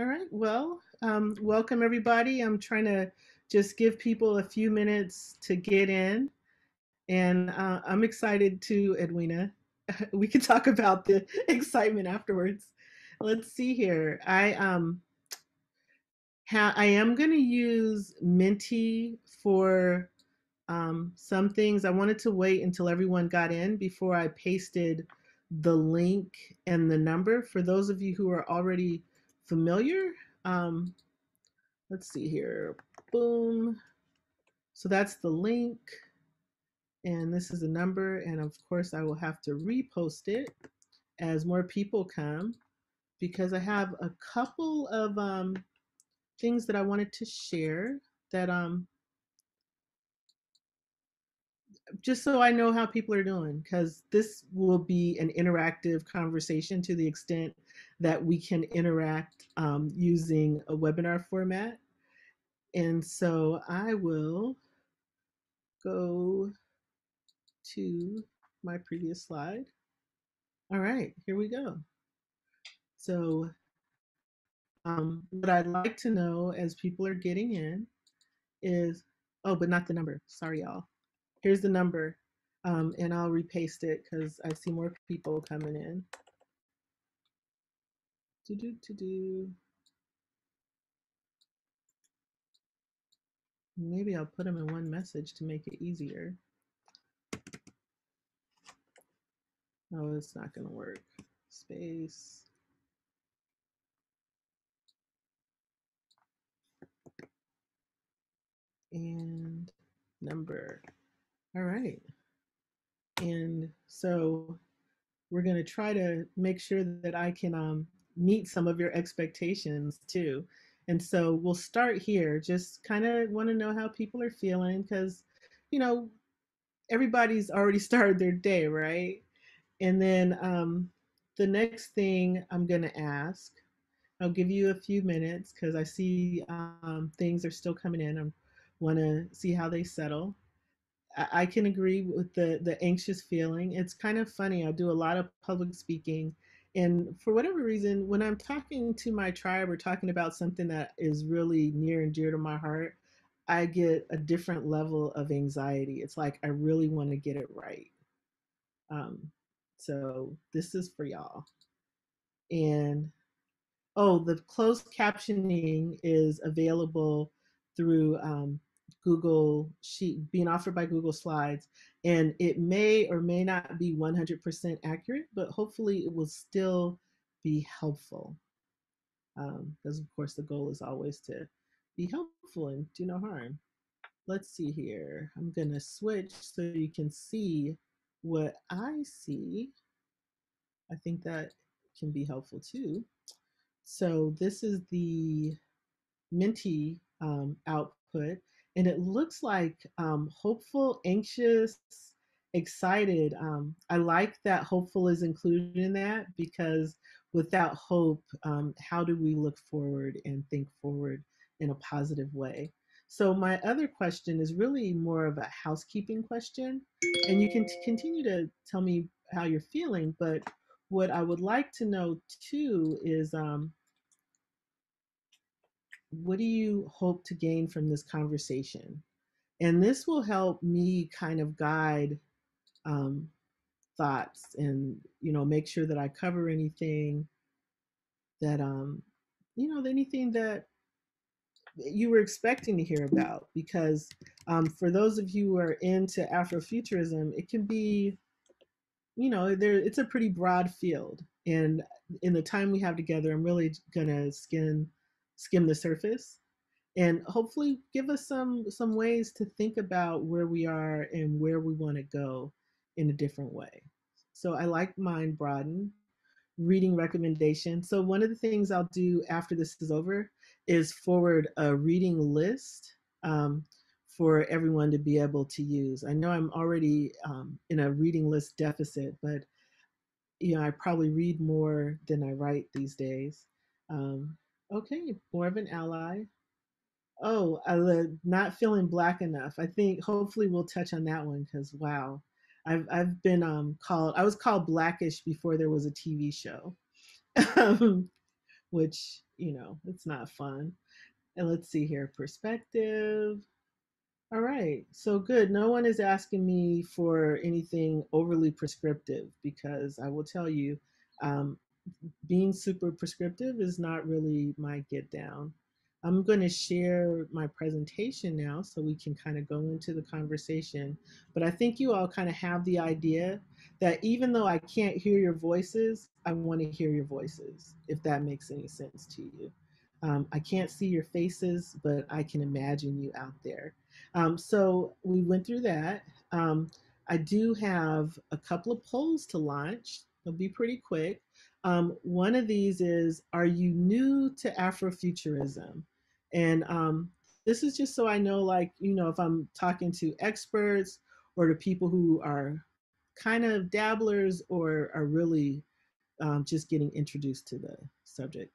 All right. Well, um, welcome everybody. I'm trying to just give people a few minutes to get in, and uh, I'm excited too, Edwina. We can talk about the excitement afterwards. Let's see here. I um, I am going to use Menti for um, some things. I wanted to wait until everyone got in before I pasted the link and the number for those of you who are already familiar. Um, let's see here. Boom. So that's the link. And this is a number. And of course, I will have to repost it as more people come because I have a couple of um, things that I wanted to share that um, just so I know how people are doing, because this will be an interactive conversation to the extent that we can interact um, using a webinar format. And so I will go to my previous slide. All right, here we go. So um, what I'd like to know as people are getting in is, oh, but not the number. Sorry, y'all. Here's the number, um, and I'll repaste it because I see more people coming in. To do to do. Maybe I'll put them in one message to make it easier. Oh, it's not going to work. Space. And number. All right. And so we're going to try to make sure that I can um, meet some of your expectations too. And so we'll start here. Just kind of want to know how people are feeling because, you know, everybody's already started their day, right? And then um, the next thing I'm going to ask, I'll give you a few minutes because I see um, things are still coming in. I want to see how they settle. I can agree with the the anxious feeling. It's kind of funny. I do a lot of public speaking, and for whatever reason, when I'm talking to my tribe or talking about something that is really near and dear to my heart, I get a different level of anxiety. It's like I really want to get it right. Um, so this is for y'all. And oh, the closed captioning is available through um, Google Sheet, being offered by Google Slides. And it may or may not be 100% accurate, but hopefully it will still be helpful. Um, because, of course, the goal is always to be helpful and do no harm. Let's see here. I'm going to switch so you can see what I see. I think that can be helpful too. So this is the Menti um, output and it looks like um, hopeful, anxious, excited. Um, I like that hopeful is included in that because without hope, um, how do we look forward and think forward in a positive way? So, my other question is really more of a housekeeping question. And you can continue to tell me how you're feeling, but what I would like to know too is um, what do you hope to gain from this conversation? And this will help me kind of guide um, thoughts and, you know, make sure that I cover anything that, um, you know, anything that you were expecting to hear about. Because um, for those of you who are into Afrofuturism, it can be, you know, there it's a pretty broad field. And in the time we have together, I'm really gonna skin skim the surface and hopefully give us some some ways to think about where we are and where we want to go in a different way. So i like mind broaden reading recommendation so one of the things i'll do after this is over is forward a reading list um, for everyone to be able to use. I know i'm already um, in a reading list deficit but you know i probably read more than i write these days. Um, Okay, more of an ally. Oh, not feeling black enough. I think hopefully we'll touch on that one because wow, I've I've been um called I was called blackish before there was a TV show. which, you know, it's not fun. And let's see here perspective. All right, so good. No one is asking me for anything overly prescriptive because I will tell you, um, being super prescriptive is not really my get down. I'm going to share my presentation now so we can kind of go into the conversation. But I think you all kind of have the idea that even though I can't hear your voices, I want to hear your voices, if that makes any sense to you. Um, I can't see your faces, but I can imagine you out there. Um, so we went through that. Um, I do have a couple of polls to launch. They'll be pretty quick. Um, one of these is Are you new to Afrofuturism? And um, this is just so I know, like, you know, if I'm talking to experts or to people who are kind of dabblers or are really um, just getting introduced to the subject.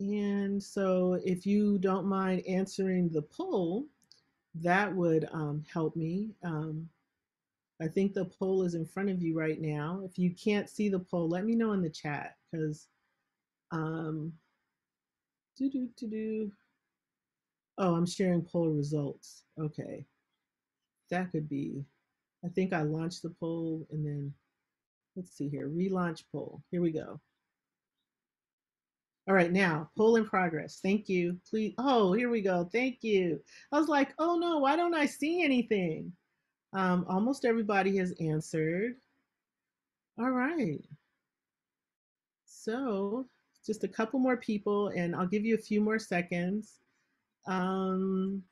And so if you don't mind answering the poll, that would um, help me. Um, I think the poll is in front of you right now. If you can't see the poll, let me know in the chat because um, do do do do. Oh, I'm sharing poll results. Okay, that could be. I think I launched the poll and then let's see here. Relaunch poll. Here we go. All right, now poll in progress. Thank you. Please. Oh, here we go. Thank you. I was like, oh no, why don't I see anything? Um, almost everybody has answered. All right. So just a couple more people, and I'll give you a few more seconds. Um,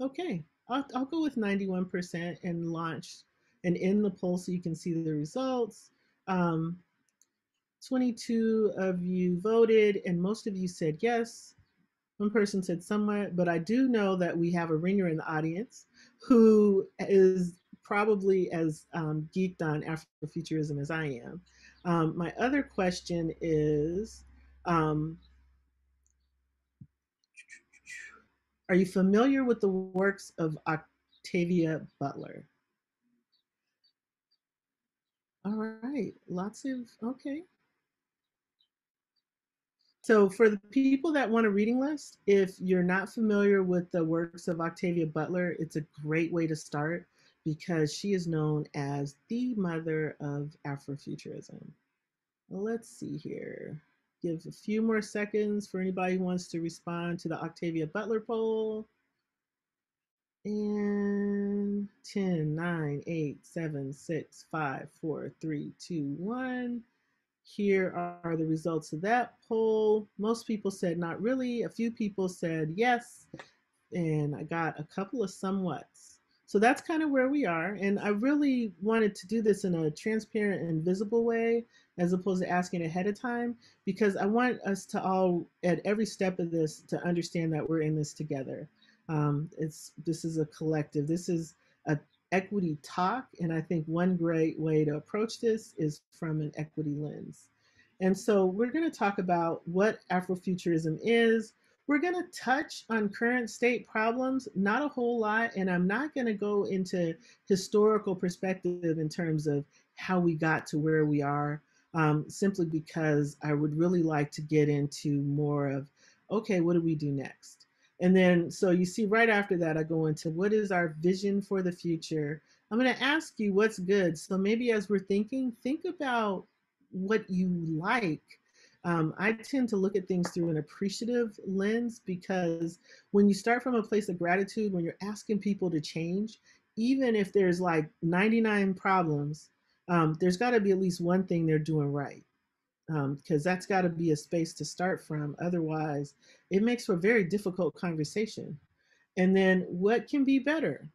okay, I'll, I'll go with 91% and launch and end the poll so you can see the results. Um, 22 of you voted, and most of you said yes. One person said somewhere, but I do know that we have a ringer in the audience who is probably as um, geeked on Afrofuturism as I am. Um, my other question is um, Are you familiar with the works of Octavia Butler? All right, lots of, okay. So for the people that want a reading list, if you're not familiar with the works of Octavia Butler, it's a great way to start because she is known as the mother of Afrofuturism. Let's see here. Give a few more seconds for anybody who wants to respond to the Octavia Butler poll. And 10, 9, 8, 7, 6, 5, 4, 3, 2, 1. Here are the results of that poll. Most people said not really. A few people said yes. And I got a couple of somewhats. So that's kind of where we are. And I really wanted to do this in a transparent and visible way as opposed to asking ahead of time because I want us to all, at every step of this, to understand that we're in this together. Um, it's This is a collective. This is equity talk. And I think one great way to approach this is from an equity lens. And so we're going to talk about what Afrofuturism is. We're going to touch on current state problems, not a whole lot, and I'm not going to go into historical perspective in terms of how we got to where we are, um, simply because I would really like to get into more of, okay, what do we do next? And then, so you see right after that, I go into what is our vision for the future. I'm going to ask you what's good. So maybe as we're thinking, think about what you like. Um, I tend to look at things through an appreciative lens because when you start from a place of gratitude, when you're asking people to change, even if there's like 99 problems, um, there's got to be at least one thing they're doing right because um, that's got to be a space to start from. Otherwise, it makes for a very difficult conversation. And then what can be better?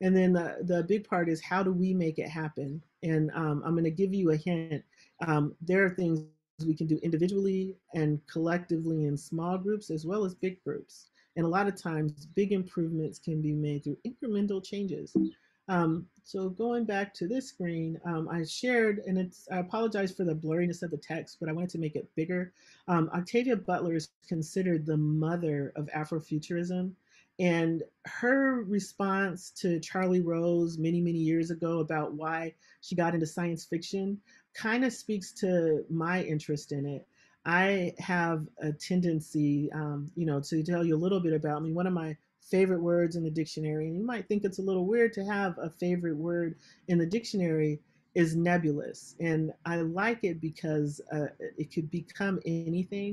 And then the, the big part is how do we make it happen? And um, I'm going to give you a hint. Um, there are things we can do individually and collectively in small groups as well as big groups. And a lot of times, big improvements can be made through incremental changes. Um, so going back to this screen, um, I shared, and it's, I apologize for the blurriness of the text, but I wanted to make it bigger. Um, Octavia Butler is considered the mother of Afrofuturism. And her response to Charlie Rose many, many years ago about why she got into science fiction kind of speaks to my interest in it. I have a tendency, um, you know, to tell you a little bit about me. One of my favorite words in the dictionary, and you might think it's a little weird to have a favorite word in the dictionary, is nebulous. And I like it because uh, it could become anything.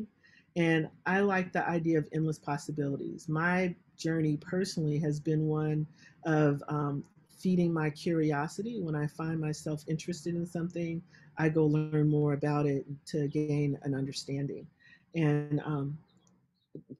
And I like the idea of endless possibilities. My journey personally has been one of um, feeding my curiosity. When I find myself interested in something, I go learn more about it to gain an understanding. And um,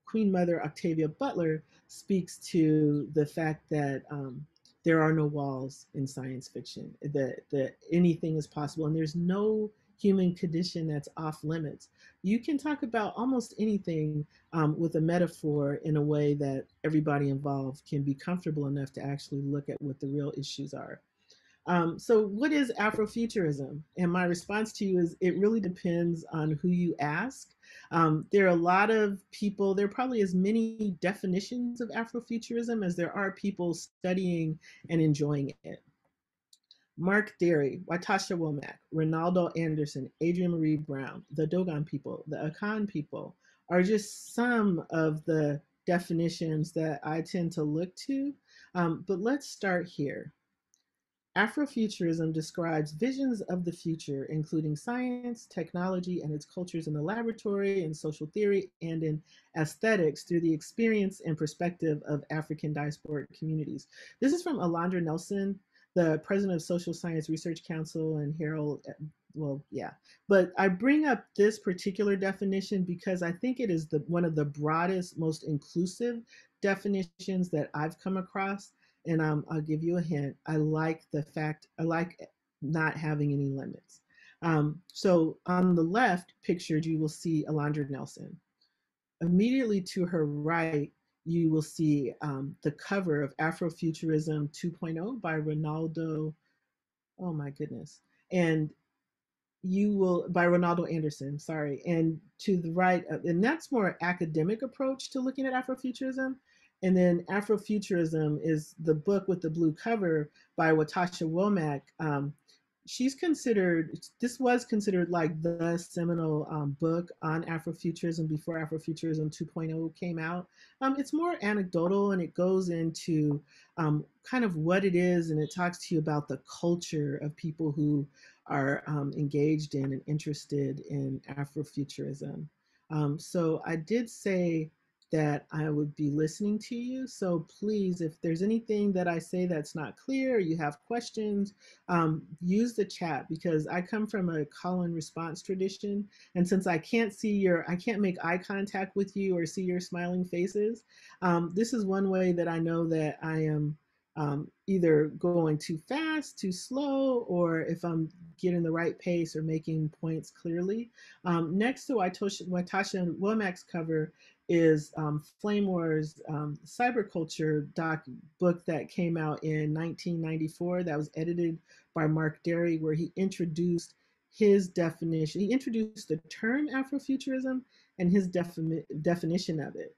Queen Mother Octavia Butler speaks to the fact that um, there are no walls in science fiction, that, that anything is possible, and there's no human condition that's off limits. You can talk about almost anything um, with a metaphor in a way that everybody involved can be comfortable enough to actually look at what the real issues are. Um, so, what is Afrofuturism? And my response to you is it really depends on who you ask. Um, there are a lot of people, there are probably as many definitions of Afrofuturism as there are people studying and enjoying it. Mark Dery, Ytasha Womack, Reynaldo Anderson, Adrienne Maree Brown, the Dogon people, the Akan people are just some of the definitions that I tend to look to. Um, but let's start here. Afrofuturism describes visions of the future, including science, technology, and its cultures in the laboratory, in social theory, and in aesthetics through the experience and perspective of African diasporic communities. This is from Alondra Nelson, the president of Social Science Research Council, and Harold. Eh, well, yeah, but I bring up this particular definition because I think it is the one of the broadest, most inclusive definitions that I've come across and um, I'll give you a hint. I like the fact, I like not having any limits. Um, so on the left pictured, you will see Alondra Nelson. Immediately to her right, you will see um, the cover of Afrofuturism 2.0 by Reynaldo. Oh my goodness. And you will, by Reynaldo Anderson, sorry. And to the right, and that's more academic approach to looking at Afrofuturism. And then Afrofuturism is the book with the blue cover by Ytasha Womack. Um, she's considered, this was considered like the seminal um, book on Afrofuturism before Afrofuturism 2.0 came out. Um, it's more anecdotal and it goes into um, kind of what it is and it talks to you about the culture of people who are um, engaged in and interested in Afrofuturism. Um, so I did say that I would be listening to you. So please, if there's anything that I say that's not clear, you have questions, um, use the chat because I come from a call and response tradition. And since I can't see your, I can't make eye contact with you or see your smiling faces, um, this is one way that I know that I am um, either going too fast, too slow, or if I'm getting the right pace or making points clearly. Um, next to Ytasha, Womack's cover is um, Flame Wars um, Cyberculture doc book that came out in 1994 that was edited by Mark Dery, where he introduced his definition. He introduced the term Afrofuturism and his defini definition of it.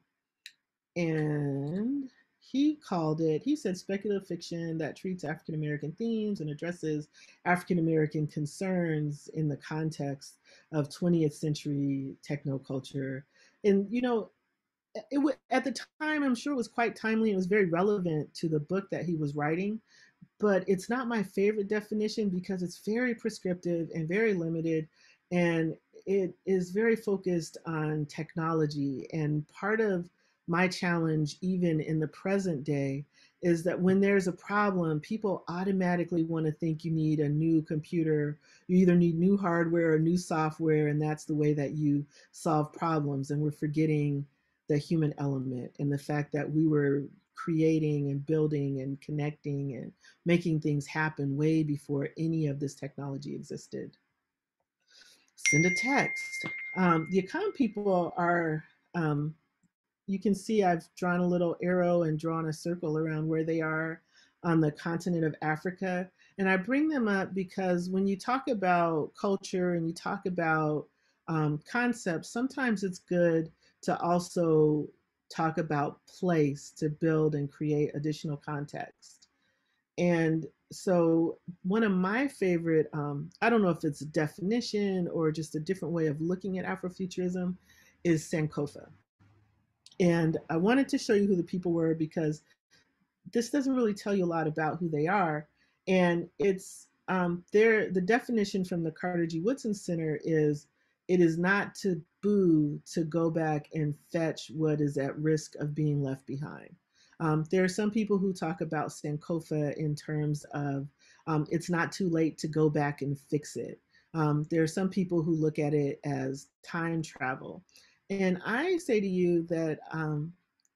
And he called it, he said, speculative fiction that treats African American themes and addresses African American concerns in the context of 20th century technoculture. And, you know, it at the time i'm sure it was quite timely it was very relevant to the book that he was writing but it's not my favorite definition because it's very prescriptive and very limited and it is very focused on technology. And part of my challenge even in the present day is that when there's a problem people automatically want to think you need a new computer. You either need new hardware or new software and that's the way that you solve problems and we're forgetting the human element and the fact that we were creating and building and connecting and making things happen way before any of this technology existed. Send a text. Um, the Akan people are, um, you can see I've drawn a little arrow and drawn a circle around where they are on the continent of Africa. And I bring them up because when you talk about culture and you talk about um, concepts, sometimes it's good to also talk about place to build and create additional context. and so one of my favorite, um, I don't know if it's a definition or just a different way of looking at Afrofuturism, is Sankofa. And I wanted to show you who the people were because this doesn't really tell you a lot about who they are. And it's um, there. The definition from the Carter G. Woodson Center is it is not taboo to go back and fetch what is at risk of being left behind. Um, there are some people who talk about Sankofa in terms of um, it's not too late to go back and fix it. Um, there are some people who look at it as time travel. And I say to you that um,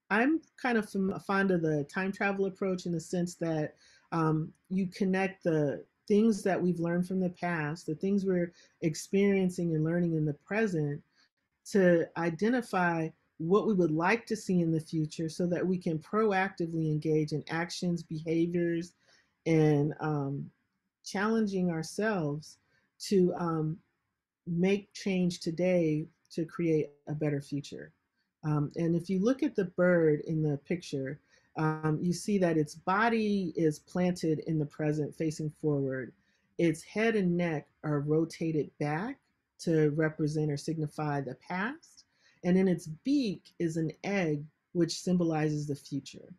I'm kind of fond of the time travel approach in the sense that um, you connect the things that we've learned from the past, the things we're experiencing and learning in the present, to identify what we would like to see in the future so that we can proactively engage in actions, behaviors, and um, challenging ourselves to um, make change today to create a better future. Um, and if you look at the bird in the picture, um, you see that its body is planted in the present facing forward. Its head and neck are rotated back to represent or signify the past and in its beak is an egg, which symbolizes the future.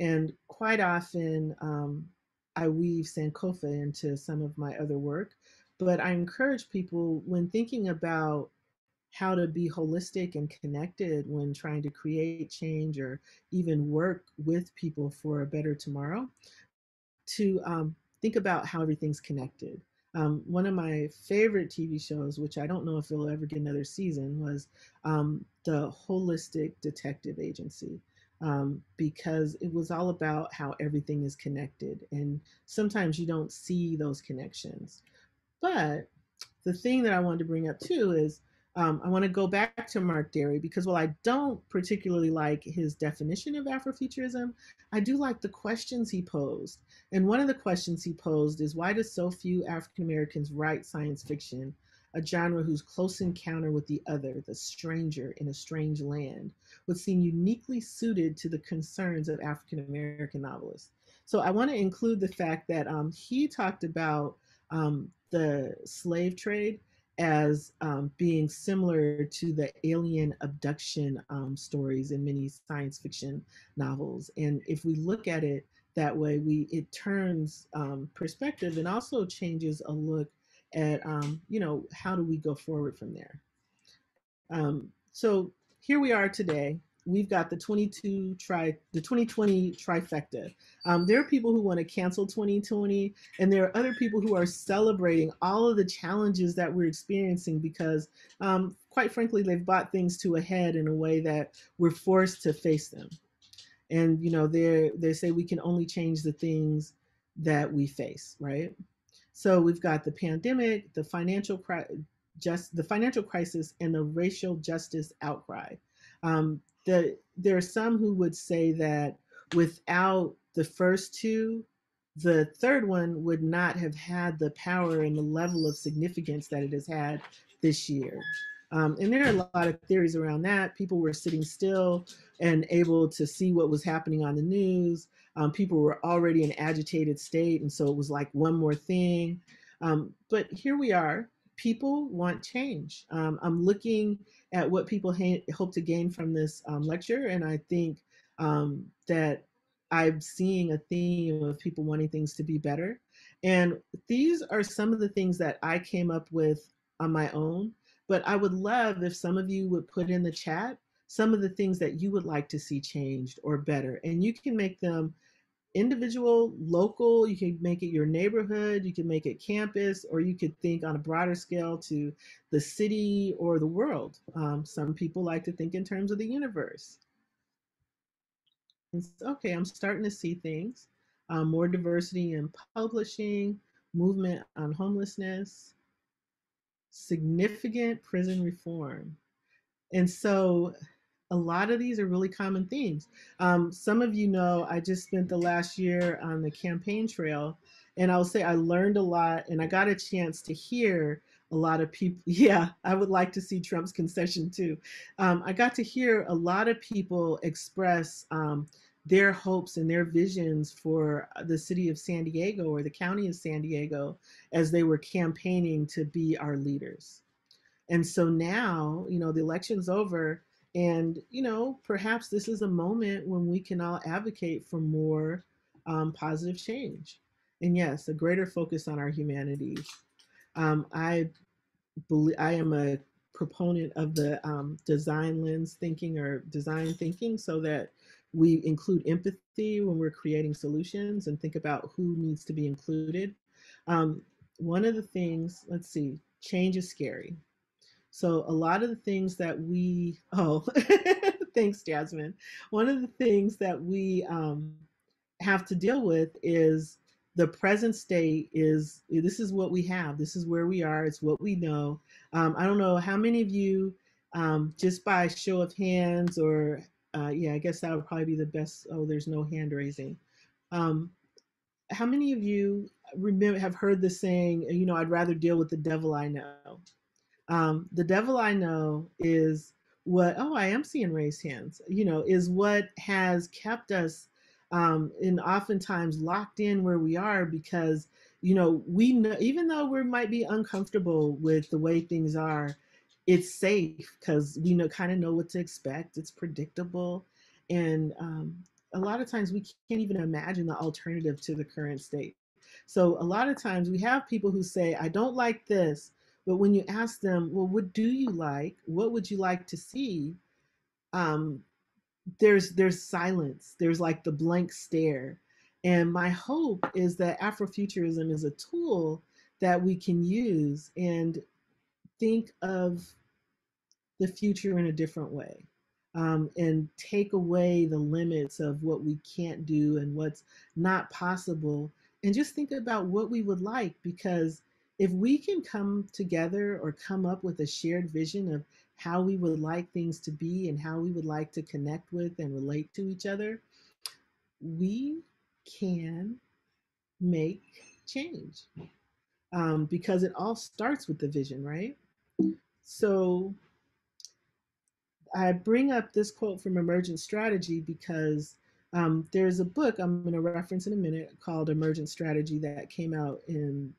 And quite often, um, I weave Sankofa into some of my other work, but I encourage people when thinking about how to be holistic and connected when trying to create change or even work with people for a better tomorrow to um, think about how everything's connected. Um, one of my favorite TV shows, which I don't know if it'll ever get another season, was um, the Holistic Detective Agency. Um, because it was all about how everything is connected. And sometimes you don't see those connections. But the thing that I wanted to bring up too is um, I want to go back to Mark Dery because while I don't particularly like his definition of Afrofuturism, I do like the questions he posed. And one of the questions he posed is why do so few African Americans write science fiction, a genre whose close encounter with the other, the stranger in a strange land, would seem uniquely suited to the concerns of African American novelists? So I want to include the fact that um, he talked about um, the slave trade as um, being similar to the alien abduction um, stories in many science fiction novels. And if we look at it that way, we it turns um, perspective and also changes a look at um, you know how do we go forward from there. Um, so here we are today we've got the 22 tri the 2020 trifecta. Um, there are people who want to cancel 2020, and there are other people who are celebrating all of the challenges that we're experiencing because, um, quite frankly, they've brought things to a head in a way that we're forced to face them. And you know, they they say we can only change the things that we face, right? So we've got the pandemic, the financial just the financial crisis and the racial justice outcry. Um, the, there are some who would say that without the first two, the third one would not have had the power and the level of significance that it has had this year. Um, and there are a lot of theories around that. People were sitting still and able to see what was happening on the news. Um, people were already in agitated state, and so it was like one more thing. Um, but here we are. People want change. Um, I'm looking at what people ha- hope to gain from this um, lecture. And I think um, that I'm seeing a theme of people wanting things to be better. And these are some of the things that I came up with on my own. But I would love if some of you would put in the chat some of the things that you would like to see changed or better. And you can make them individual, local, you can make it your neighborhood, you can make it campus, or you could think on a broader scale to the city or the world. Um, some people like to think in terms of the universe. okay, I'm starting to see things. Um, more diversity in publishing, movement on homelessness, significant prison reform. And so a lot of these are really common themes. Um, some of you know I just spent the last year on the campaign trail, and I'll say I learned a lot, and I got a chance to hear a lot of people. Yeah, I would like to see Trump's concession too. Um, I got to hear a lot of people express um, their hopes and their visions for the city of San Diego or the county of San Diego as they were campaigning to be our leaders. And so now, you know, the election's over, and, you know, perhaps this is a moment when we can all advocate for more um, positive change. And yes, a greater focus on our humanities. Um, I believe I am a proponent of the um, design lens thinking or design thinking so that we include empathy when we're creating solutions and think about who needs to be included. Um, one of the things, let's see, change is scary. So a lot of the things that we, oh, thanks, Jasmine. One of the things that we um, have to deal with is the present state is this is what we have. This is where we are. It's what we know. Um, i don't know how many of you um, just by show of hands or uh, yeah i guess that would probably be the best oh there's no hand raising. Um, how many of you remember have heard the saying you know i'd rather deal with the devil i know um, the devil i know is what oh i am seeing raised hands you know is what has kept us um, and oftentimes locked in where we are because you know we know even though we might be uncomfortable with the way things are it's safe because we know kind of know what to expect it's predictable and um, a lot of times we can't even imagine the alternative to the current state. So a lot of times we have people who say i don't like this but when you ask them well what do you like? What would you like to see? um, there's there's silence. There's like the blank stare. And my hope is that afrofuturism is a tool that we can use and think of the future in a different way um, and take away the limits of what we can't do and what's not possible and just think about what we would like because if we can come together or come up with a shared vision of how we would like things to be and how we would like to connect with and relate to each other, we can make change um, because it all starts with the vision, right? So I bring up this quote from Emergent Strategy because um, there's a book I'm going to reference in a minute called Emergent Strategy that came out in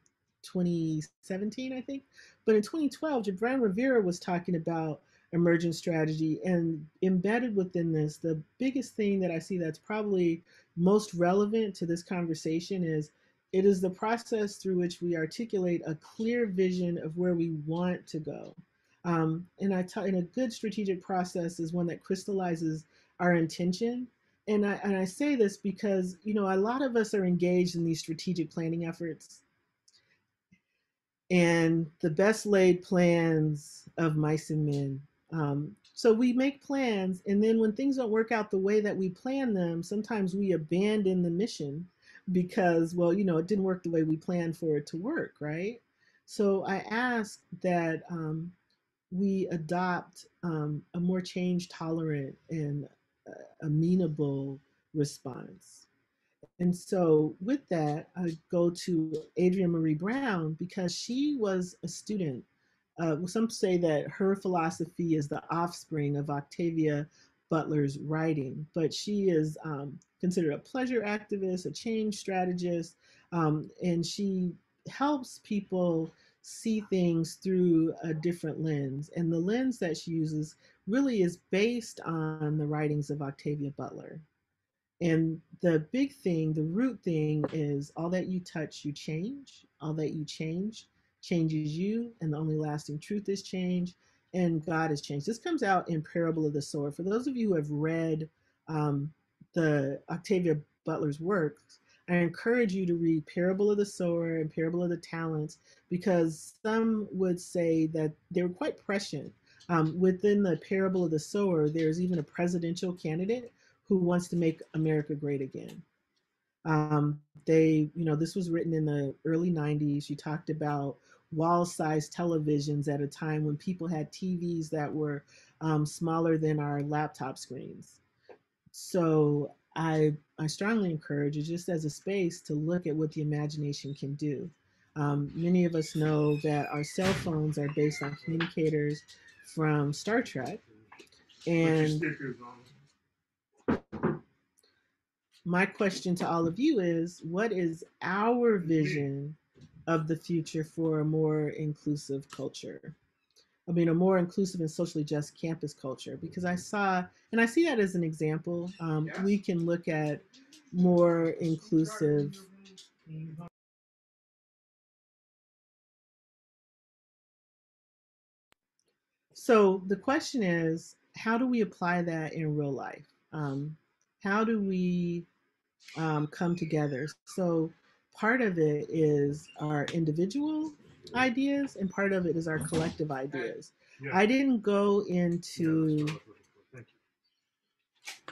2017, I think. But in 2012, Gibran Rivera was talking about emergent strategy and embedded within this, the biggest thing that I see that's probably most relevant to this conversation is it is the process through which we articulate a clear vision of where we want to go. Um, and I tell, and a good strategic process is one that crystallizes our intention. And I, and I say this because, you know, a lot of us are engaged in these strategic planning efforts and the best laid plans of mice and men. Um, so we make plans, and then when things don't work out the way that we plan them, sometimes we abandon the mission because, well, you know, it didn't work the way we planned for it to work, right? So I ask that um, we adopt um, a more change tolerant and uh, amenable response. And so, with that, I go to Adrienne Maree Brown because she was a student. Uh, some say that her philosophy is the offspring of Octavia Butler's writing, but she is um, considered a pleasure activist, a change strategist, um, and she helps people see things through a different lens. And the lens that she uses really is based on the writings of Octavia Butler. And the big thing, the root thing is all that you touch, you change. All that you change changes you. And the only lasting truth is change. And God has changed. This comes out in Parable of the Sower. For those of you who have read um, the Octavia Butler's works, I encourage you to read Parable of the Sower and Parable of the Talents because some would say that they were quite prescient. Um, within the Parable of the Sower, there's even a presidential candidate who wants to make America great again. Um, they, you know, this was written in the early 90s. You talked about wall sized televisions at a time when people had TVs that were um, smaller than our laptop screens. So I, I strongly encourage you, just as a space, to look at what the imagination can do. Um, many of us know that our cell phones are based on communicators from Star Trek. And my question to all of you is what is our vision of the future for a more inclusive culture? I mean, a more inclusive and socially just campus culture, because I saw, and I see that as an example. Um, we can look at more inclusive. So the question is, how do we apply that in real life? Um, how do we um, come together? So part of it is our individual ideas, and part of it is our collective ideas. I didn't go into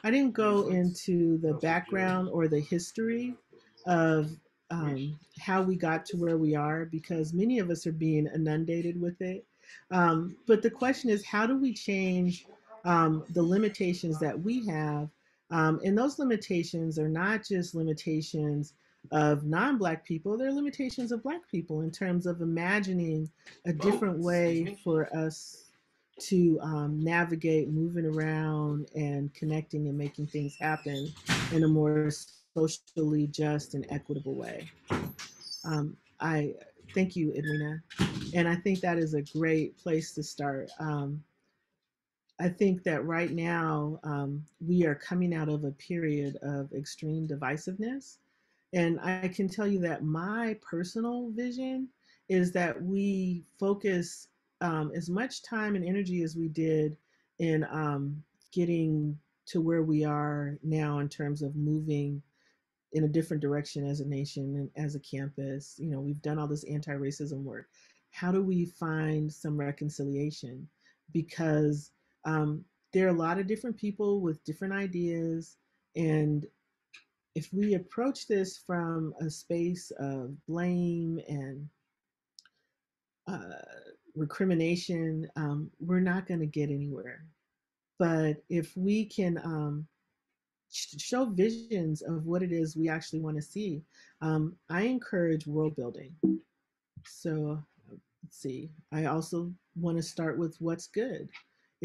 I didn't go into the background or the history of um, how we got to where we are because many of us are being inundated with it. Um, but the question is, how do we change um, the limitations that we have? Um, and those limitations are not just limitations of non Black people, they're limitations of Black people in terms of imagining a different way for us to um, navigate moving around and connecting and making things happen in a more socially just and equitable way. Um, I thank you, Edwina. And I think that is a great place to start. Um, I think that right now um, we are coming out of a period of extreme divisiveness. And I can tell you that my personal vision is that we focus um, as much time and energy as we did in um, getting to where we are now in terms of moving in a different direction as a nation and as a campus. You know, we've done all this anti-racism work. How do we find some reconciliation? Because um, there are a lot of different people with different ideas, and if we approach this from a space of blame and uh, recrimination, um, we're not going to get anywhere. But if we can um, show visions of what it is we actually want to see, um, I encourage world building. So let's see. I also want to start with what's good.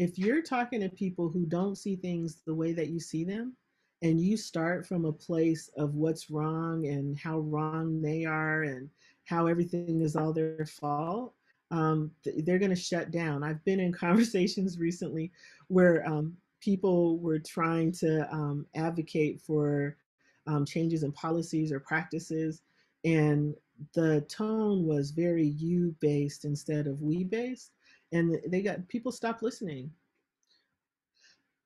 If you're talking to people who don't see things the way that you see them, and you start from a place of what's wrong and how wrong they are and how everything is all their fault, um, they're going to shut down. I've been in conversations recently where um, people were trying to um, advocate for um, changes in policies or practices, and the tone was very you based instead of we based, and they got people stopped listening.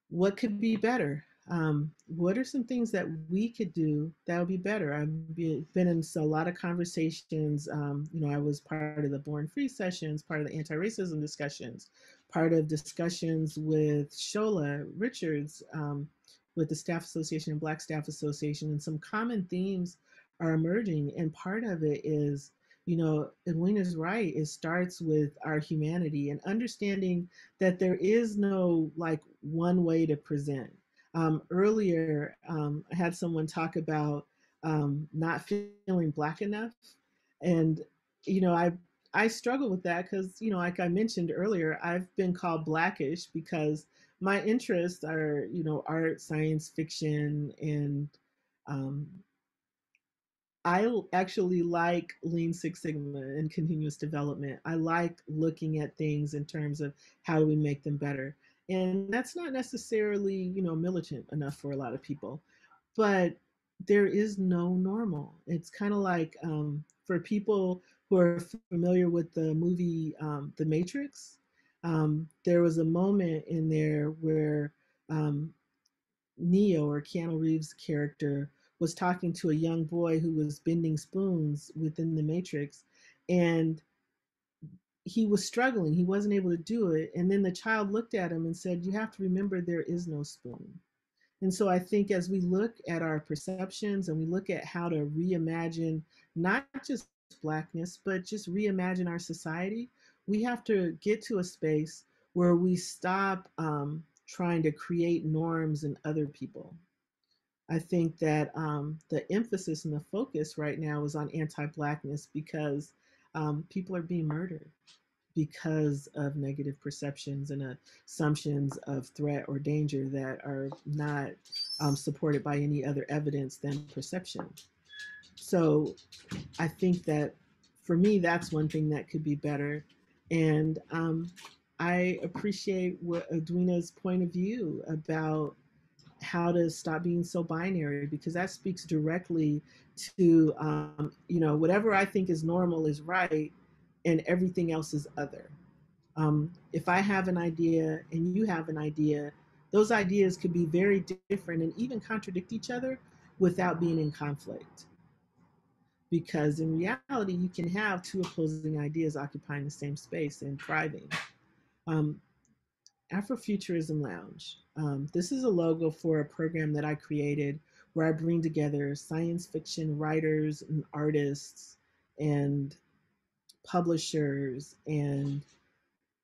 What could be better? um, what are some things that we could do that would be better? I've been in a lot of conversations. Um, you know, I was part of the Born Free sessions, part of the anti-racism discussions, part of discussions with Shola Richards, um, with the Staff Association and Black Staff Association, and some common themes are emerging. And part of it is, you know, Edwina's right. It starts with our humanity and understanding that there is no like one way to present um, earlier, um, I had someone talk about um, not feeling black enough, and you know, I I struggle with that because you know, like I mentioned earlier, I've been called blackish because my interests are you know art, science fiction, and um, I actually like Lean Six Sigma and continuous development. I like looking at things in terms of how do we make them better and that's not necessarily you know militant enough for a lot of people but there is no normal it's kind of like um, for people who are familiar with the movie um, the matrix um, there was a moment in there where um, neo or keanu reeves character was talking to a young boy who was bending spoons within the matrix and he was struggling. He wasn't able to do it. And then the child looked at him and said, You have to remember there is no spoon. And so I think as we look at our perceptions and we look at how to reimagine not just Blackness, but just reimagine our society, we have to get to a space where we stop um, trying to create norms in other people. I think that um, the emphasis and the focus right now is on anti Blackness because um, people are being murdered. because of negative perceptions and assumptions of threat or danger that are not um, supported by any other evidence than perception. So I think that for me, that's one thing that could be better. And um, I appreciate what Edwina's point of view about how to stop being so binary because that speaks directly to um, you know whatever I think is normal is right and everything else is other. Um, if I have an idea and you have an idea, those ideas could be very different and even contradict each other without being in conflict. Because in reality, you can have two opposing ideas occupying the same space and thriving. Um, Afrofuturism Lounge. Um, this is a logo for a program that I created where I bring together science fiction writers and artists and publishers and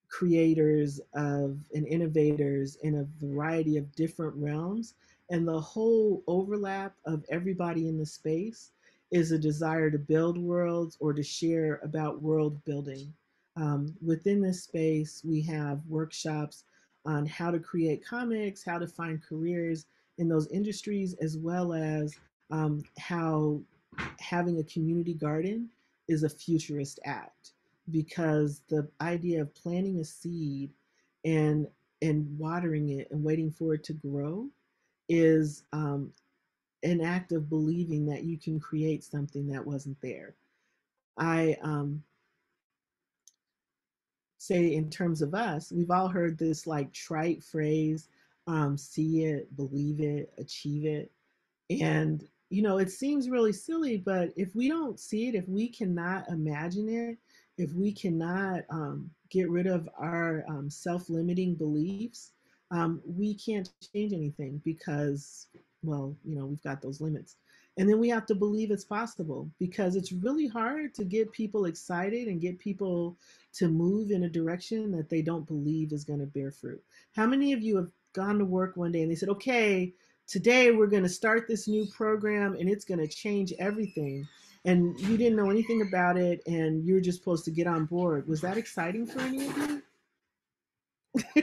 creators of and innovators in a variety of different realms and the whole overlap of everybody in the space is a desire to build worlds or to share about world building um, within this space we have workshops on how to create comics how to find careers in those industries as well as um, how having a community garden is a futurist act because the idea of planting a seed and and watering it and waiting for it to grow is um, an act of believing that you can create something that wasn't there. I um, say, in terms of us, we've all heard this like trite phrase um, see it, believe it, achieve it. And you know, it seems really silly, but if we don't see it, if we cannot imagine it, if we cannot um, get rid of our um, self limiting beliefs, um, we can't change anything because, well, you know, we've got those limits. And then we have to believe it's possible because it's really hard to get people excited and get people to move in a direction that they don't believe is going to bear fruit. How many of you have gone to work one day and they said, okay, today we're going to start this new program and it's going to change everything and you didn't know anything about it and you were just supposed to get on board was that exciting for any of you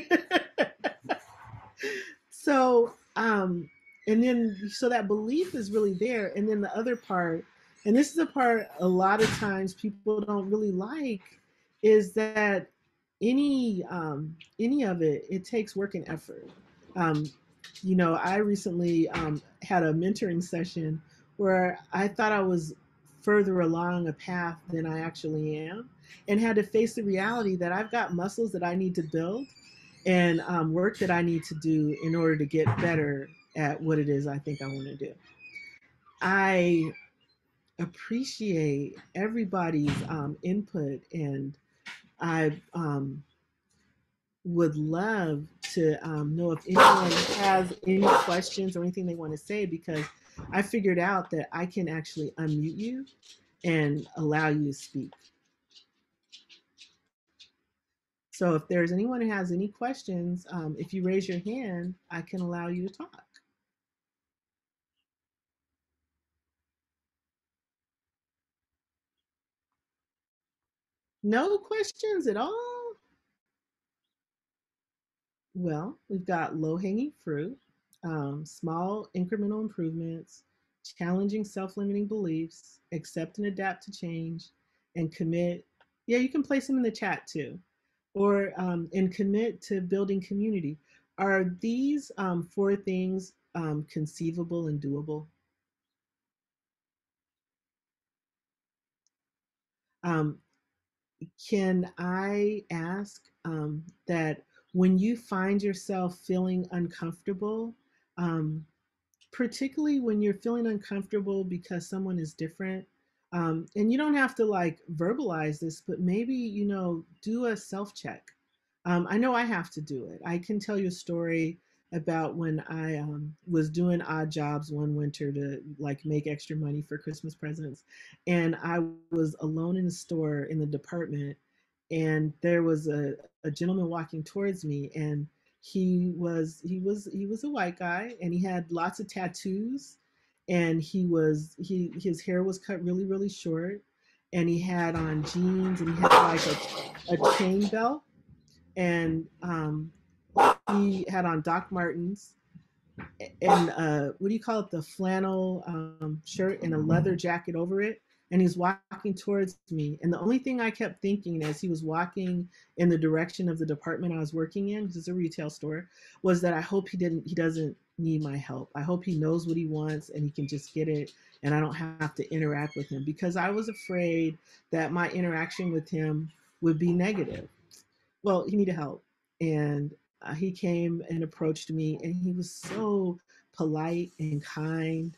so um and then so that belief is really there. And then the other part and this is the part a lot of times people don't really like is that any um any of it it takes work and effort. Um you know, I recently um, had a mentoring session where I thought I was further along a path than I actually am, and had to face the reality that I've got muscles that I need to build and um, work that I need to do in order to get better at what it is I think I want to do. I appreciate everybody's um, input and I um, would love to um, know if anyone has any questions or anything they want to say because I figured out that I can actually unmute you and allow you to speak. So if there's anyone who has any questions, um, if you raise your hand, I can allow you to talk. No questions at all? Well, we've got low hanging fruit, um, small incremental improvements, challenging self limiting beliefs, accept and adapt to change, and commit. Yeah, you can place them in the chat too, or um, and commit to building community. Are these um, four things um, conceivable and doable? Um, can I ask um, that when you find yourself feeling uncomfortable, um, particularly when you're feeling uncomfortable because someone is different, um, and you don't have to like verbalize this, but maybe, you know, do a self check. Um, I know I have to do it. I can tell you a story about when I um, was doing odd jobs one winter to like make extra money for Christmas presents. And I was alone in the store in the department and there was a, a gentleman walking towards me and he was he was he was a white guy and he had lots of tattoos and he was he his hair was cut really really short and he had on jeans and he had like a, a chain belt and um, he had on Doc Martens and uh, what do you call it? The flannel um, shirt and a leather jacket over it. And he's walking towards me. And the only thing I kept thinking as he was walking in the direction of the department I was working in, because it's a retail store, was that I hope he didn't, he doesn't need my help. I hope he knows what he wants and he can just get it and I don't have to interact with him because I was afraid that my interaction with him would be negative. Well, he needed help. And uh, he came and approached me and he was so polite and kind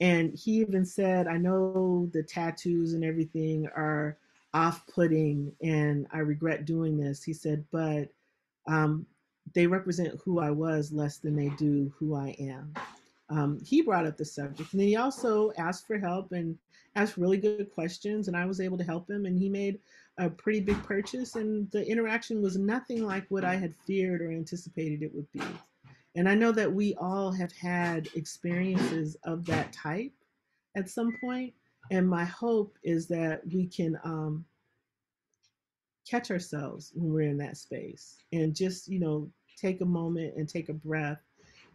and he even said i know the tattoos and everything are off-putting and i regret doing this he said but um, they represent who i was less than they do who i am. Um, he brought up the subject and then he also asked for help and asked really good questions and i was able to help him and he made a pretty big purchase, and the interaction was nothing like what I had feared or anticipated it would be. And I know that we all have had experiences of that type at some point. and my hope is that we can um, catch ourselves when we're in that space and just, you know, take a moment and take a breath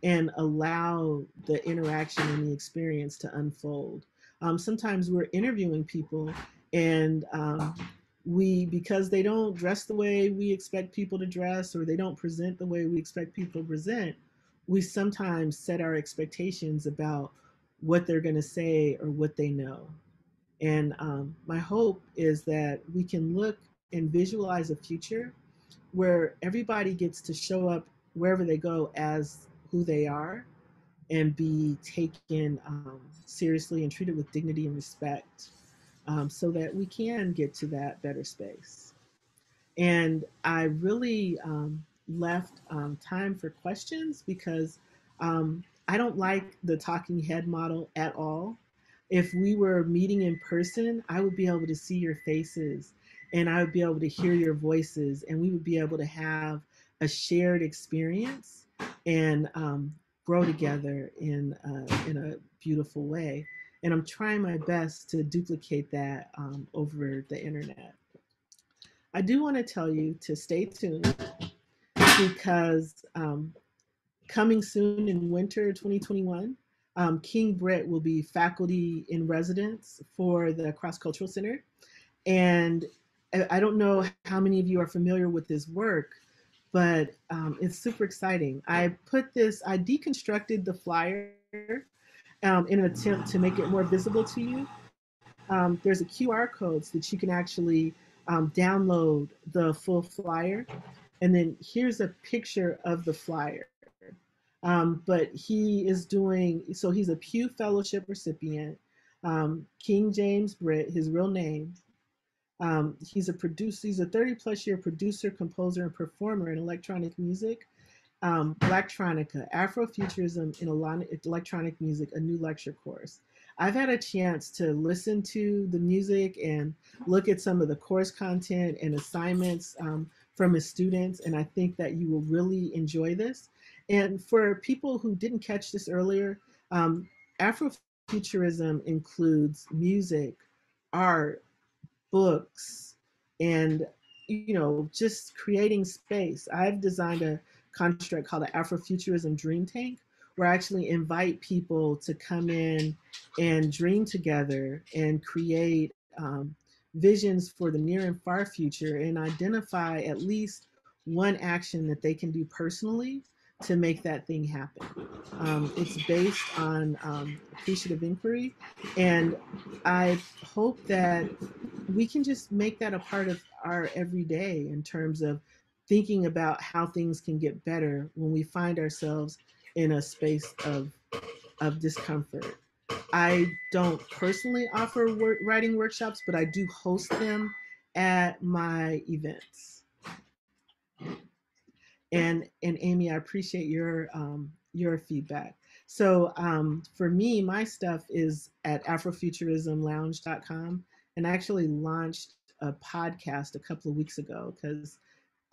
and allow the interaction and the experience to unfold. Um, sometimes we're interviewing people and um, we because they don't dress the way we expect people to dress or they don't present the way we expect people to present we sometimes set our expectations about what they're going to say or what they know. And um, my hope is that we can look and visualize a future where everybody gets to show up wherever they go as who they are and be taken um, seriously and treated with dignity and respect um, so that we can get to that better space. And I really um, left um, time for questions because um, I don't like the talking head model at all. If we were meeting in person, I would be able to see your faces and I would be able to hear your voices and we would be able to have a shared experience and um, grow together in, in a beautiful way. And I'm trying my best to duplicate that um, over the internet. I do want to tell you to stay tuned because um, coming soon in winter 2021, um, King Britt will be faculty in residence for the Cross Cultural Center. And I don't know how many of you are familiar with this work, but um, it's super exciting. I put this, I deconstructed the flyer um, in an attempt to make it more visible to you. Um, there's a QR code so that you can actually um, download the full flyer. And then here's a picture of the flyer. Um, but he is doing, so he's a Pew Fellowship recipient, um, King James Britt, his real name. Um, he's a producer, he's a 30 plus year producer, composer, and performer in electronic music um, Blacktronika, Afrofuturism in Electronic Music, a new lecture course. I've had a chance to listen to the music and look at some of the course content and assignments um, from his students, and I think that you will really enjoy this. And for people who didn't catch this earlier, um, Afrofuturism includes music, art, books, and you know, just creating space. I've designed a construct called the Afrofuturism Dream Tank, where I actually invite people to come in and dream together and create um, visions for the near and far future and identify at least one action that they can do personally to make that thing happen. Um, it's based on um, appreciative inquiry, and I hope that we can just make that a part of our everyday in terms of thinking about how things can get better when we find ourselves in a space of of discomfort. I don't personally offer work, writing workshops, but I do host them at my events. And and Amy, I appreciate your um, your feedback. So um, for me, my stuff is at AfrofuturismLounge.com, and I actually launched a podcast a couple of weeks ago because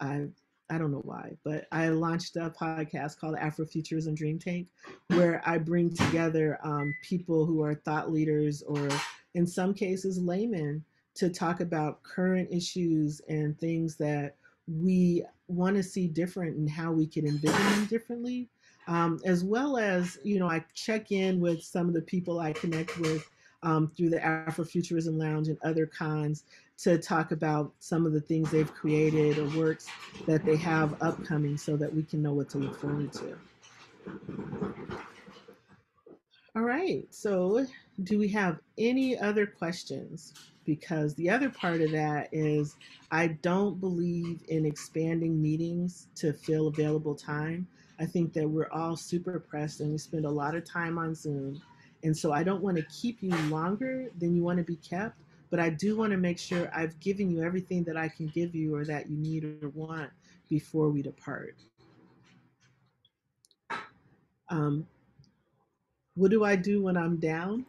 I I don't know why, but I launched a podcast called Afrofuturism Dream Tank, where I bring together um, people who are thought leaders or, in some cases, laymen to talk about current issues and things that we want to see different and how we can envision them differently. Um, as well as, you know, I check in with some of the people I connect with um, through the Afrofuturism Lounge and other cons to talk about some of the things they've created or works that they have upcoming so that we can know what to look forward to. All right, so do we have any other questions? Because the other part of that is I don't believe in expanding meetings to fill available time. I think that we're all super pressed and we spend a lot of time on Zoom. And so I don't want to keep you longer than you want to be kept, but I do want to make sure I've given you everything that I can give you or that you need or want before we depart. Um, what do I do when I'm down?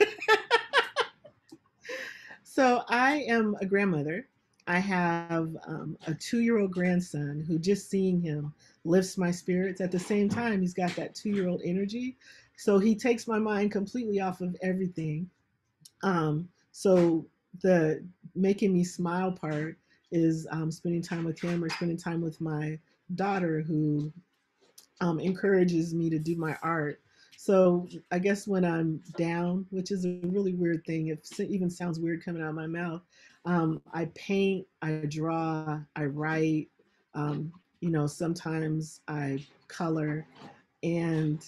so I am a grandmother. I have um, a two year old grandson who just seeing him lifts my spirits. At the same time, he's got that two year old energy. So he takes my mind completely off of everything. Um, so the making me smile part is um, spending time with him or spending time with my daughter who um, encourages me to do my art. So I guess when I'm down, which is a really weird thing, it even sounds weird coming out of my mouth, um, I paint, I draw, I write. Um, you know, sometimes I color, and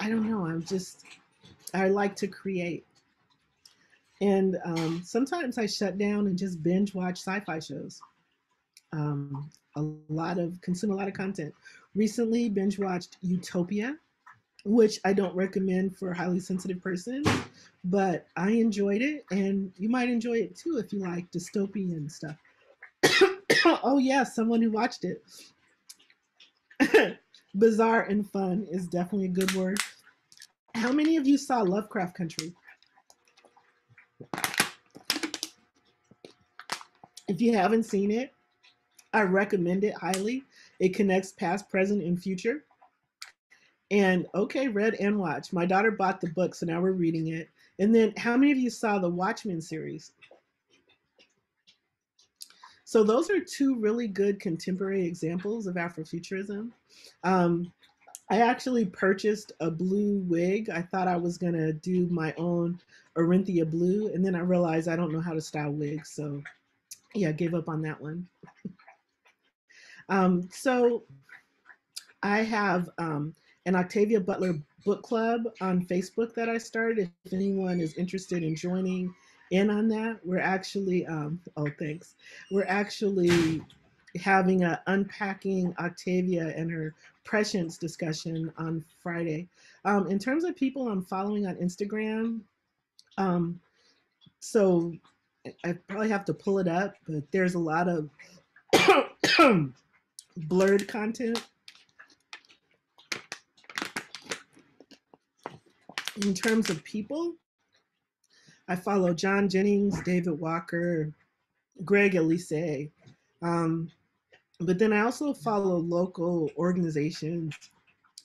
I don't know. I'm just I like to create, and um, sometimes I shut down and just binge watch sci-fi shows. Um, a lot of consume a lot of content. Recently, binge watched Utopia which I don't recommend for highly sensitive person, but I enjoyed it, and you might enjoy it too if you like dystopian stuff. oh, yeah, someone who watched it. Bizarre and fun is definitely a good word. How many of you saw Lovecraft Country? If you haven't seen it, I recommend it highly. It connects past, present, and future. And okay, read and watch. My daughter bought the book, so now we're reading it. And then, how many of you saw the Watchmen series? So those are two really good contemporary examples of Afrofuturism. Um, I actually purchased a blue wig. I thought I was gonna do my own Orinthia blue, and then I realized I don't know how to style wigs, so yeah, gave up on that one. um, so I have um, an Octavia Butler book club on Facebook that I started. If anyone is interested in joining in on that, we're actually, um, oh, thanks. We're actually having a unpacking Octavia and her prescience discussion on Friday. Um, in terms of people I'm following on Instagram, um, so I probably have to pull it up, but there's a lot of blurred content in terms of people, I follow John Jennings, David Walker, Greg Elysée. Um, but then I also follow local organizations.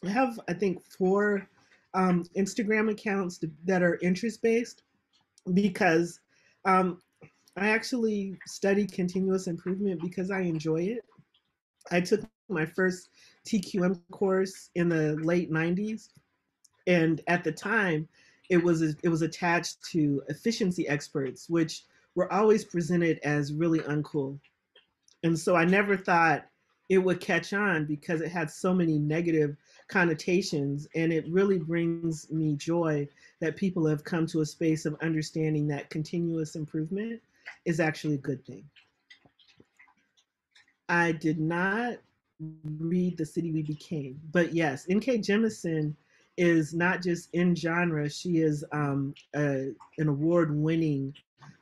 I have, I think, four um, Instagram accounts that are interest based because um, I actually study continuous improvement because I enjoy it. I took my first TQM course in the late 90s and at the time it was it was attached to efficiency experts which were always presented as really uncool and so i never thought it would catch on because it had so many negative connotations and it really brings me joy that people have come to a space of understanding that continuous improvement is actually a good thing i did not read the city we became but yes nk jemisin is not just in genre, she is um, a, an award winning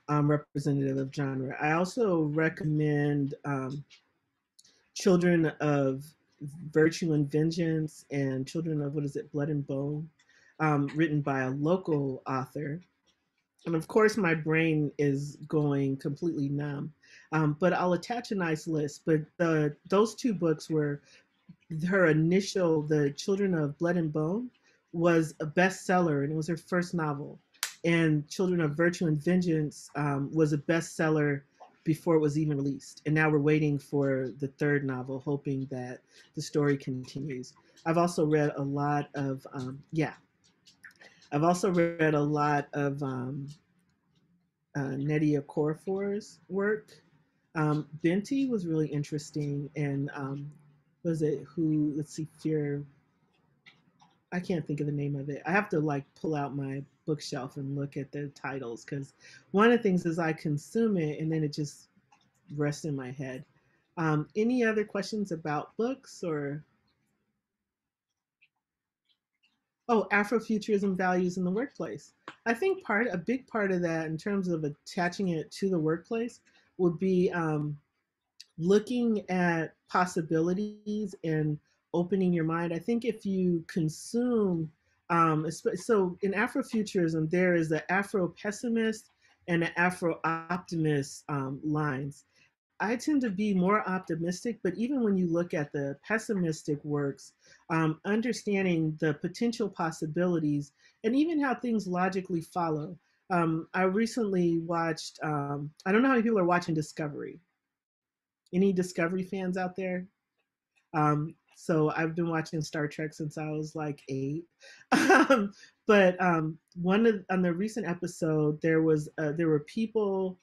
um, representative of genre. I also recommend um, Children of Virtue and Vengeance and Children of, what is it, Blood and Bone, um, written by a local author. And of course, my brain is going completely numb. Um, but I'll attach a nice list. But the, those two books were her initial, The Children of Blood and Bone, was a bestseller and it was her first novel. and Children of Virtue and Vengeance um, was a bestseller before it was even released. And now we're waiting for the third novel, hoping that the story continues. I've also read a lot of, um, yeah, I've also read a lot of um, uh, Nnedi Okorafor's work. Um, Binti was really interesting, and um, was it who? Let's see, Fear. I can't think of the name of it. I have to like pull out my bookshelf and look at the titles because one of the things is I consume it and then it just rests in my head. Um, any other questions about books or? Oh, Afrofuturism values in the workplace. I think part, a big part of that in terms of attaching it to the workplace would be um, looking at possibilities and opening your mind. I think if you consume, um, so in Afrofuturism, there is the Afro pessimist and the Afro optimist um, lines. I tend to be more optimistic, but even when you look at the pessimistic works, um, understanding the potential possibilities and even how things logically follow. Um, I recently watched, um, I don't know how many people are watching Discovery. Any Discovery fans out there? Um, so I've been watching Star Trek since I was like eight. Um, but um, one of on the recent episode, there was uh, there were people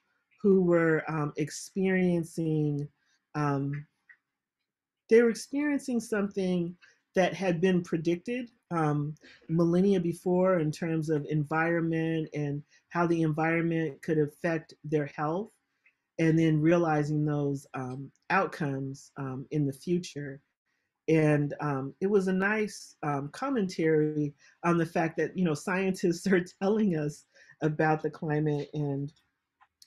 who were um, experiencing um, they were experiencing something that had been predicted um, millennia before in terms of environment and how the environment could affect their health and then realizing those um, outcomes um, in the future. And um, it was a nice commentary on the fact that you know scientists are telling us about the climate and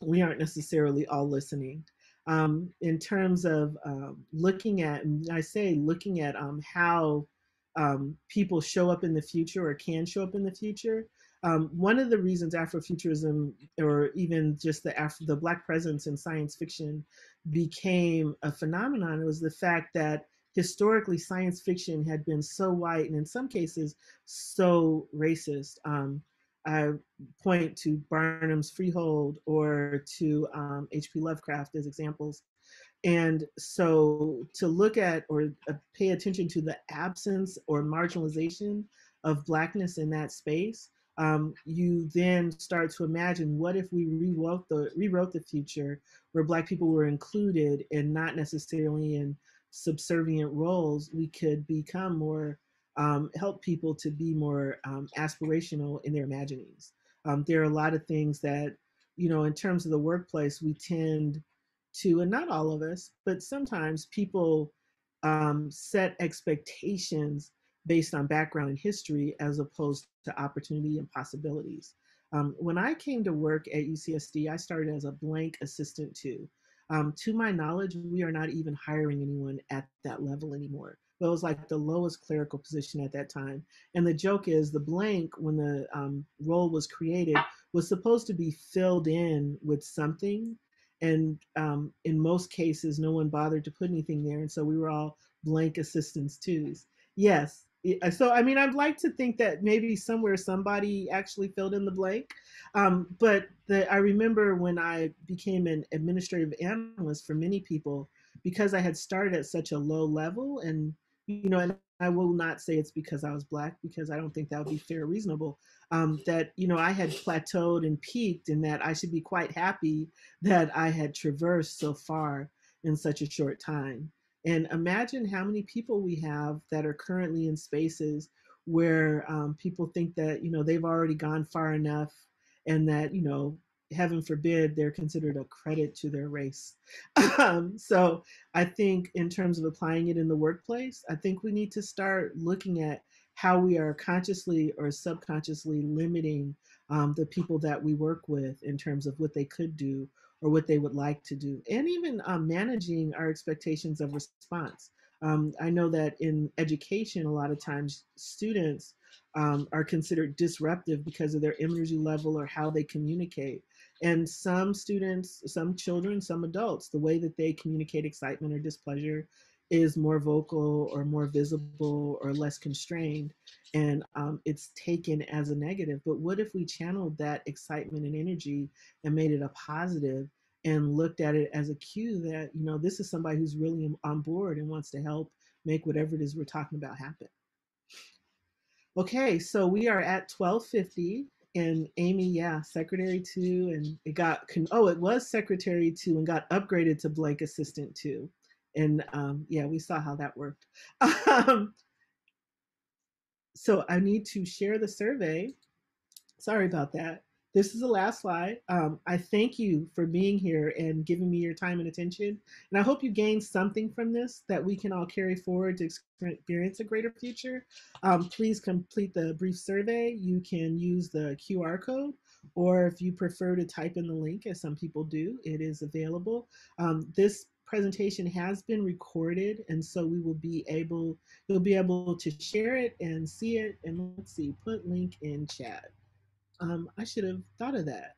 we aren't necessarily all listening. Um, in terms of um, looking at, I say looking at um, how um, people show up in the future or can show up in the future. Um, one of the reasons Afrofuturism, or even just the Afro, the Black presence in science fiction, became a phenomenon was the fact that historically science fiction had been so white and in some cases so racist. Um, I point to Farnham's Freehold or to um, H.P. Lovecraft as examples. And so to look at or uh, pay attention to the absence or marginalization of Blackness in that space, um, you then start to imagine what if we rewrote the, rewrote the future where Black people were included and not necessarily in subservient roles, we could become more um, help people to be more um, aspirational in their imaginings. Um, there are a lot of things that, you know, in terms of the workplace, we tend to, and not all of us, but sometimes people um, set expectations based on background and history as opposed to opportunity and possibilities. Um, when I came to work at UCSD, I started as a blank assistant too. Um, to my knowledge, we are not even hiring anyone at that level anymore but it was like the lowest clerical position at that time. And the joke is the blank, when the um, role was created, was supposed to be filled in with something. And um, in most cases, no one bothered to put anything there. And so we were all blank assistants twos. Yes. So, I mean, I'd like to think that maybe somewhere somebody actually filled in the blank. Um, but the, I remember when I became an administrative analyst for many people, because I had started at such a low level and you know, and I will not say it's because I was black because I don't think that would be fair or reasonable. Um, that you know I had plateaued and peaked, and that I should be quite happy that I had traversed so far in such a short time. And imagine how many people we have that are currently in spaces where um, people think that you know they've already gone far enough, and that you know heaven forbid they're considered a credit to their race. um, so I think in terms of applying it in the workplace, I think we need to start looking at how we are consciously or subconsciously limiting um, the people that we work with in terms of what they could do or what they would like to do, and even um, managing our expectations of response. Um, I know that in education, a lot of times students um, are considered disruptive because of their energy level or how they communicate. And some students, some children, some adults, the way that they communicate excitement or displeasure is more vocal or more visible or less constrained and um, it's taken as a negative. But what if we channeled that excitement and energy and made it a positive and looked at it as a cue that you know this is somebody who's really on board and wants to help make whatever it is we're talking about happen? Okay so we are at 1250 and amy yeah secretary two and it got oh it was secretary two and got upgraded to blank assistant two and um, yeah, we saw how that worked. Um, so I need to share the survey. Sorry about that. This is the last slide. Um, I thank you for being here and giving me your time and attention. And I hope you gained something from this that we can all carry forward to experience a greater future. Um, please complete the brief survey. You can use the QR code or if you prefer to type in the link, as some people do, it is available. Um, this presentation has been recorded and so we will be able you'll be able to share it and see it and let's see put link in chat um, i should have thought of that.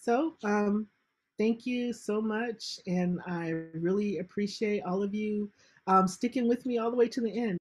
So um, thank you so much and i really appreciate all of you um, sticking with me all the way to the end